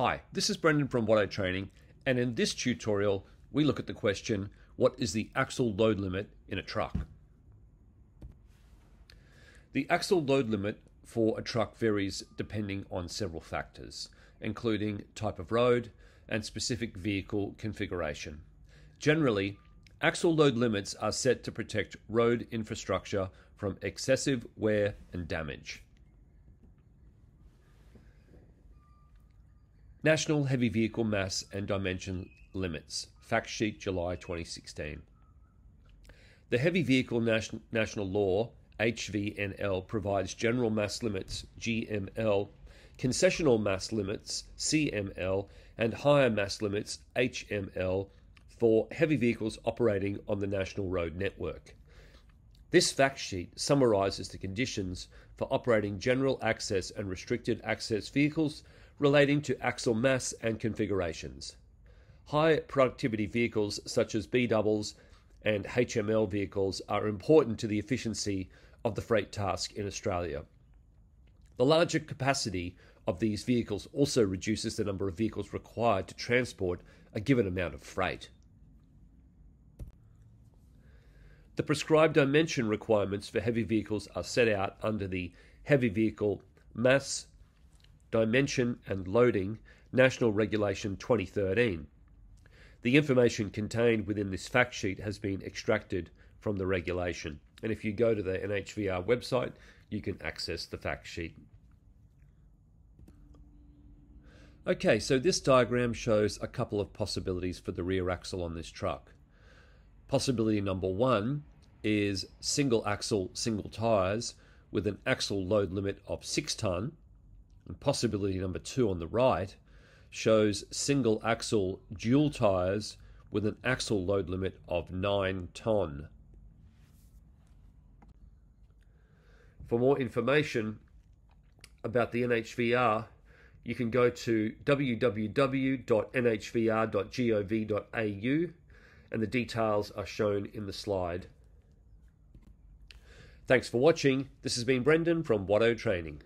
Hi, this is Brendan from Watto Training, and in this tutorial, we look at the question, what is the axle load limit in a truck? The axle load limit for a truck varies depending on several factors, including type of road and specific vehicle configuration. Generally, axle load limits are set to protect road infrastructure from excessive wear and damage. National Heavy Vehicle Mass and Dimension Limits, Fact Sheet July 2016. The Heavy Vehicle National, National Law, HVNL, provides general mass limits, GML, concessional mass limits, CML, and higher mass limits, HML, for heavy vehicles operating on the national road network. This fact sheet summarizes the conditions for operating general access and restricted access vehicles relating to axle mass and configurations. High productivity vehicles such as B doubles and HML vehicles are important to the efficiency of the freight task in Australia. The larger capacity of these vehicles also reduces the number of vehicles required to transport a given amount of freight. The prescribed dimension requirements for heavy vehicles are set out under the Heavy Vehicle Mass Dimension and Loading National Regulation 2013. The information contained within this fact sheet has been extracted from the regulation. And if you go to the NHVR website, you can access the fact sheet. Okay, so this diagram shows a couple of possibilities for the rear axle on this truck. Possibility number one is single axle, single tyres with an axle load limit of 6 tonne and possibility number two on the right shows single axle dual tyres with an axle load limit of 9 tonne. For more information about the NHVR, you can go to www.nhvr.gov.au and the details are shown in the slide. Thanks for watching. This has been Brendan from Watto Training.